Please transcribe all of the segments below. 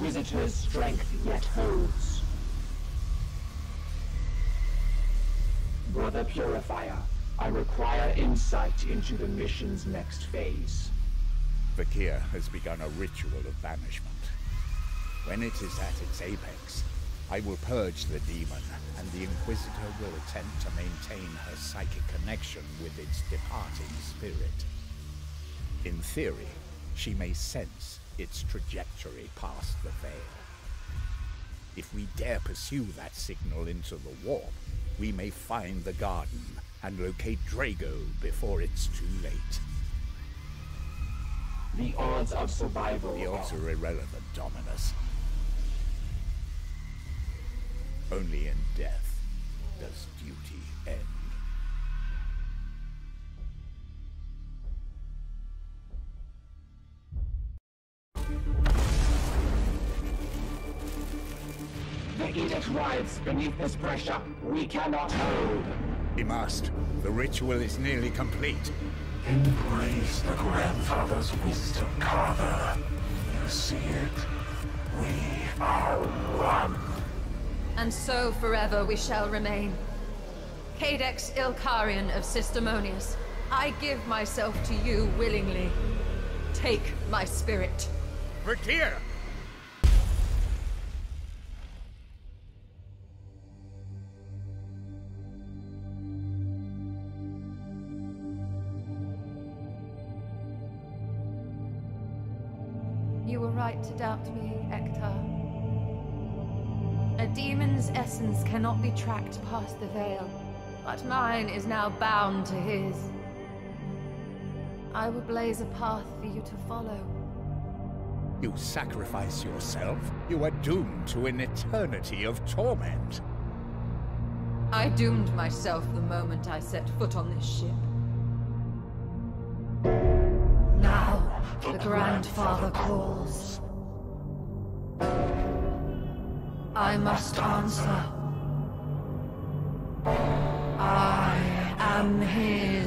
Inquisitor's strength yet holds. Brother Purifier, I require insight into the mission's next phase. Vakir has begun a ritual of banishment. When it is at its apex, I will purge the demon, and the Inquisitor will attempt to maintain her psychic connection with its departing spirit. In theory, she may sense its trajectory past the veil. If we dare pursue that signal into the warp, we may find the garden and locate Draigo before it's too late. The odds of survival The odds are... are irrelevant, Dominus. Only in death does duty end. The writhes beneath this pressure. We cannot hold. We must. The ritual is nearly complete. Embrace the grandfather's wisdom, Carver. You see it? We are one. And so forever we shall remain. Cadex Ilkarion of Systemonius, I give myself to you willingly. Take my spirit. Vakir! Cannot be tracked past the veil, but mine is now bound to his. I will blaze a path for you to follow. You sacrifice yourself, you are doomed to an eternity of torment. I doomed myself the moment I set foot on this ship. Now, the Grandfather calls. I must answer. I am his.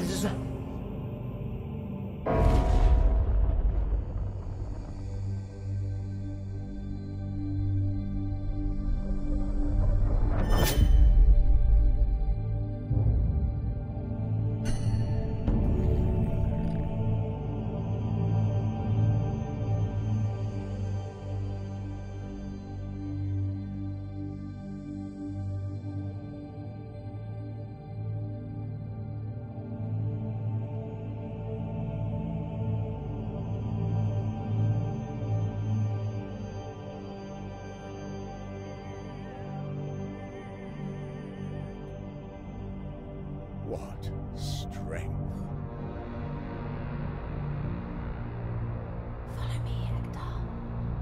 Strength. Follow me, Ektar.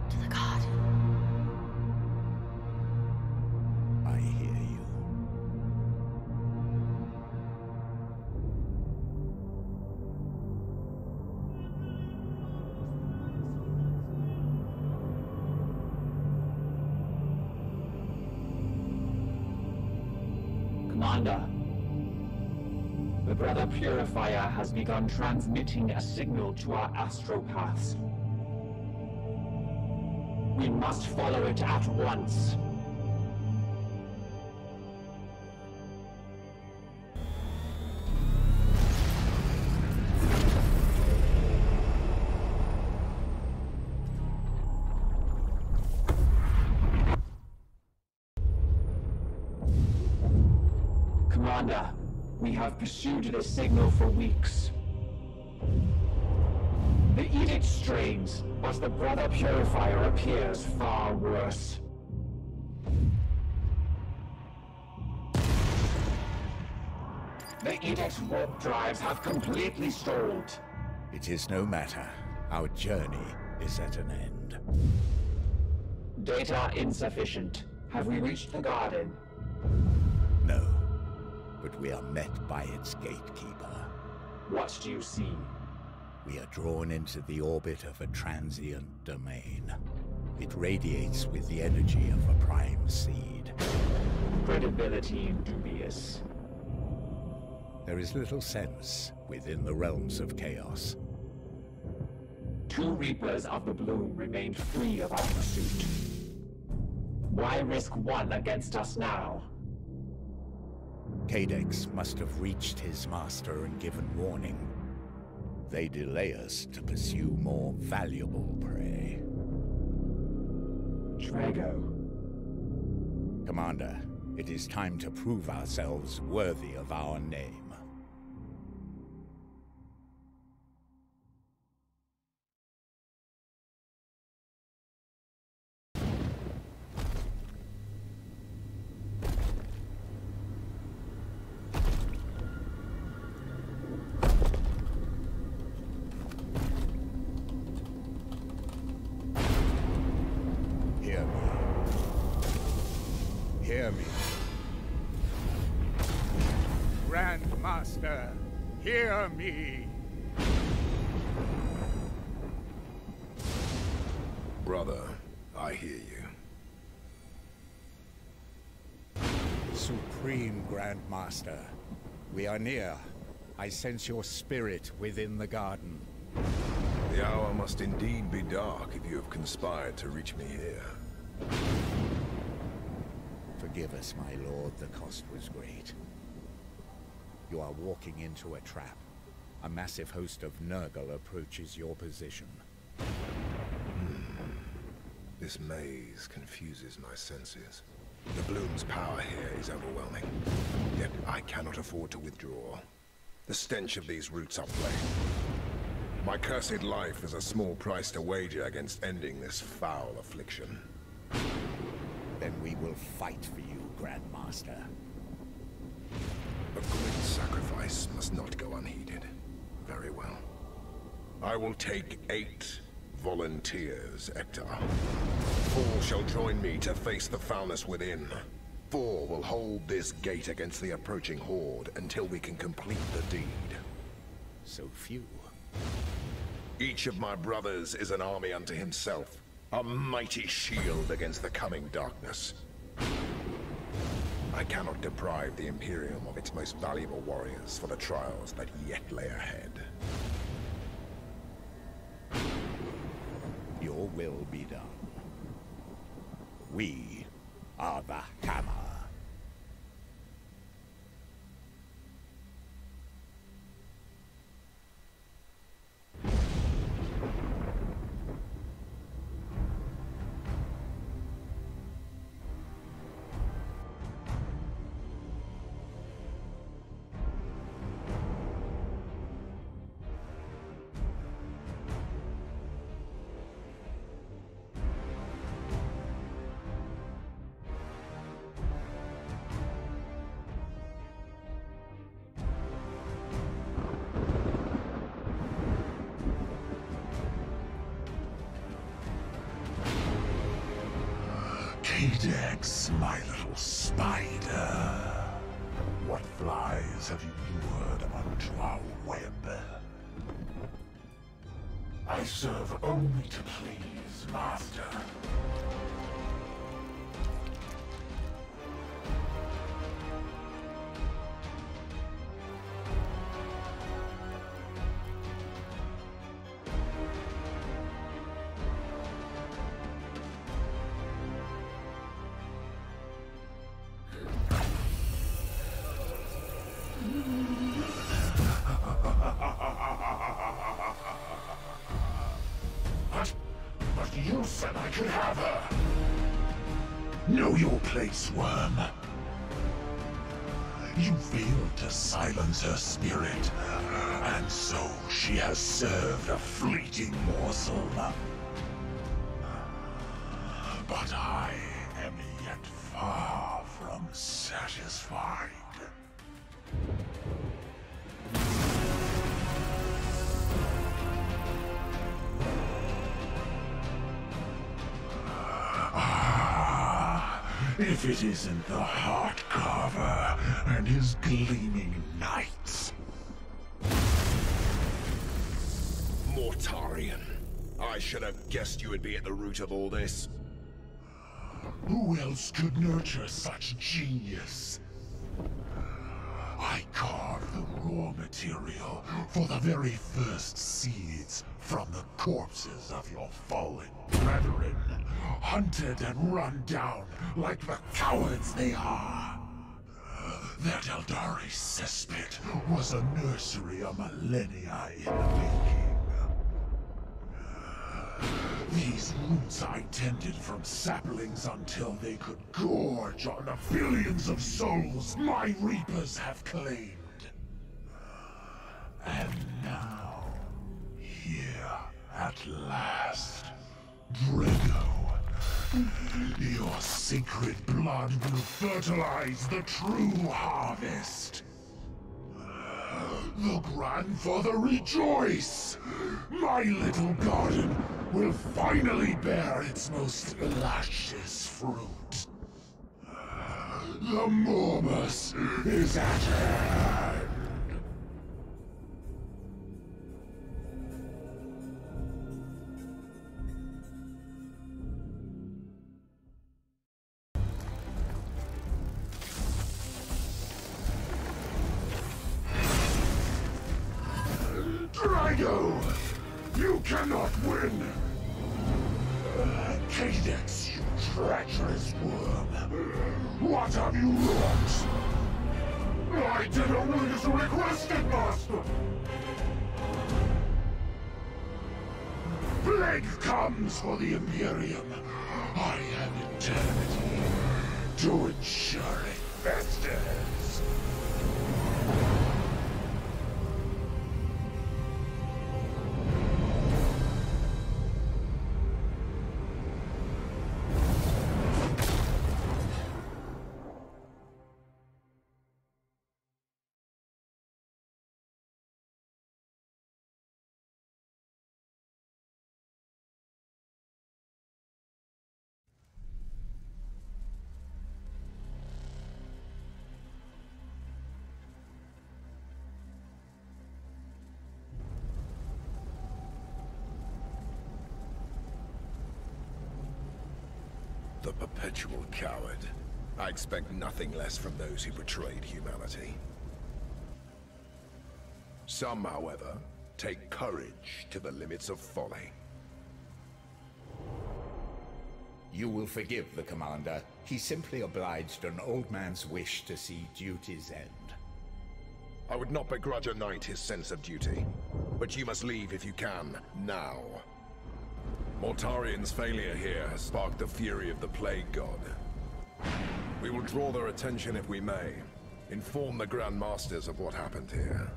To the garden. I hear you. Commander, the Brother Purifier has begun transmitting a signal to our astropaths. We must follow it at once. Pursued this signal for weeks. The edict strains, as the Brother Purifier appears far worse. The Edict's warp drives have completely stalled. It is no matter. Our journey is at an end. Data insufficient. Have we reached the garden? But we are met by its gatekeeper. What do you see? We are drawn into the orbit of a transient domain. It radiates with the energy of a prime seed. Credibility dubious. There is little sense within the realms of chaos. Two Reapers of the Bloom remained free of our pursuit. Why risk one against us now? Cadex must have reached his master and given warning. They delay us to pursue more valuable prey. Draigo. Commander, it is time to prove ourselves worthy of our name. Brother, I hear you. Supreme Grandmaster, we are near. I sense your spirit within the garden. The hour must indeed be dark if you have conspired to reach me here. Forgive us, my lord, the cost was great. You are walking into a trap. A massive host of Nurgle approaches your position. This maze confuses my senses. The Bloom's power here is overwhelming. Yet I cannot afford to withdraw. The stench of these roots are plain. My cursed life is a small price to wager against ending this foul affliction. Then we will fight for you, Grandmaster. A great sacrifice must not go unheeded. Very well. I will take eight volunteers, Ektar. Four shall join me to face the foulness within. Four will hold this gate against the approaching horde until we can complete the deed. So few. Each of my brothers is an army unto himself, a mighty shield against the coming darkness. I cannot deprive the Imperium of its most valuable warriors for the trials that yet lay ahead. Your will be done. We are the Hammer. Cadex, my little spider. What flies have you lured onto our web? I serve only to please, Master. Place, worm. You failed to silence her spirit, and so she has served a fleeting morsel. But I am yet far from satisfied. If it isn't the Heart Carver and his gleaming knights. Mortarion. I should have guessed you would be at the root of all this. Who else could nurture such genius? Material for the very first seeds from the corpses of your fallen brethren, hunted and run down like the cowards they are. That Eldari cesspit was a nursery a millennia in the making. These roots I tended from saplings until they could gorge on the billions of souls my reapers have claimed. Last, Draigo, your sacred blood will fertilize the true harvest. The grandfather rejoice! My little garden will finally bear its most luscious fruit. The Morbus is at hand! Draigo! You cannot win! Cadex, you treacherous worm! What have you wrought? I did only as requested, Master! Plague comes for the Imperium. I have eternity to ensure it festers. The perpetual coward. I expect nothing less from those who betrayed humanity. Some, however, take courage to the limits of folly. You will forgive the commander. He simply obliged an old man's wish to see duty's end. I would not begrudge a knight his sense of duty, but you must leave if you can, now. Mortarion's failure here has sparked the fury of the Plague God. We will draw their attention if we may. Inform the Grand Masters of what happened here.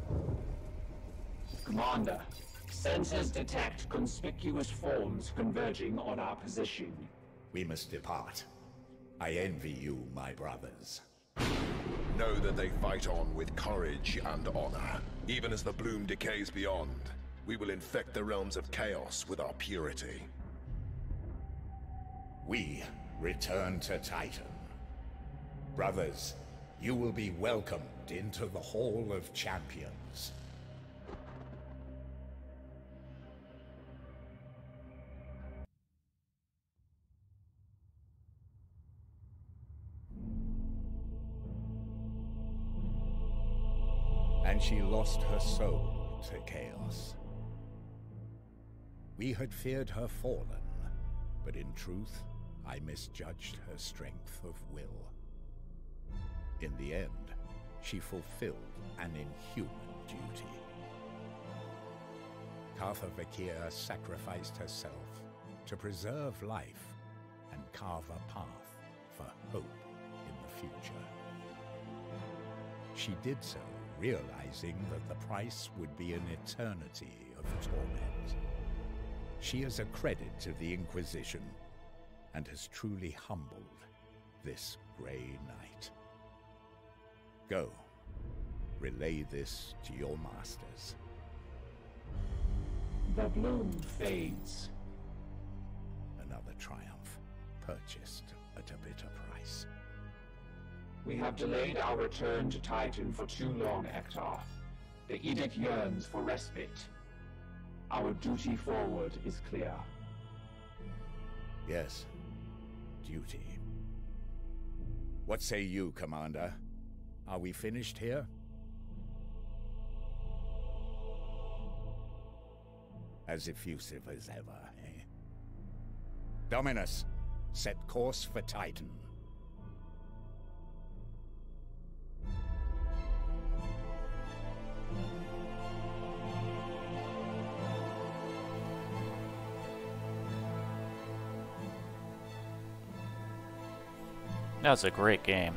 Commander, sensors detect conspicuous forms converging on our position. We must depart. I envy you, my brothers. Know that they fight on with courage and honor. Even as the bloom decays beyond, we will infect the realms of chaos with our purity. We return to Titan. Brothers, you will be welcomed into the Hall of Champions. And she lost her soul to chaos. We had feared her fallen, but in truth, I misjudged her strength of will. In the end, she fulfilled an inhuman duty. Cartha Vakir sacrificed herself to preserve life and carve a path for hope in the future. She did so realizing that the price would be an eternity of torment. She is a credit to the Inquisition and has truly humbled this Grey Knight. Go, relay this to your masters. The bloom fades. Another triumph, purchased at a bitter price. We have delayed our return to Titan for too long, Ektar. The Edict yearns for respite. Our duty forward is clear. Yes. Duty. What say you, Commander? Are we finished here? As effusive as ever, eh? Dominus, set course for Titan. That's a great game.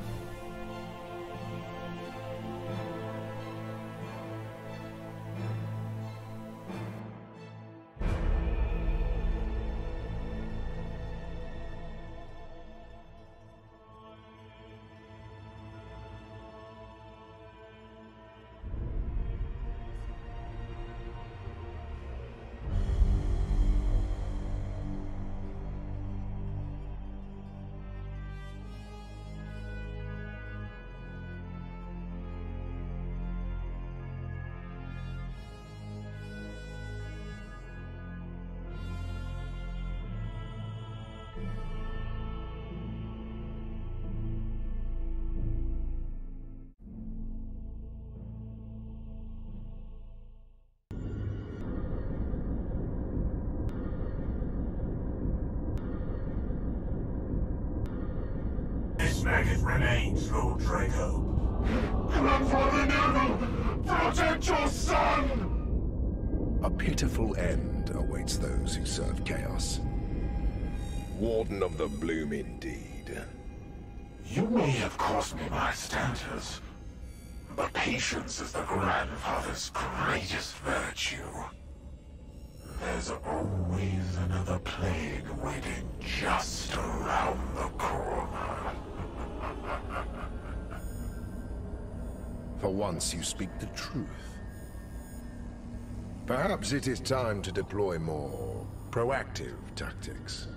Remains, Lord Draigo. Grandfather Nurgle! Protect your son! A pitiful end awaits those who serve Chaos. Warden of the Bloom indeed. You may have cost me my standards, but patience is the grandfather's greatest virtue. There's always another plague waiting just around the corner. For once you speak the truth. Perhaps it is time to deploy more proactive tactics.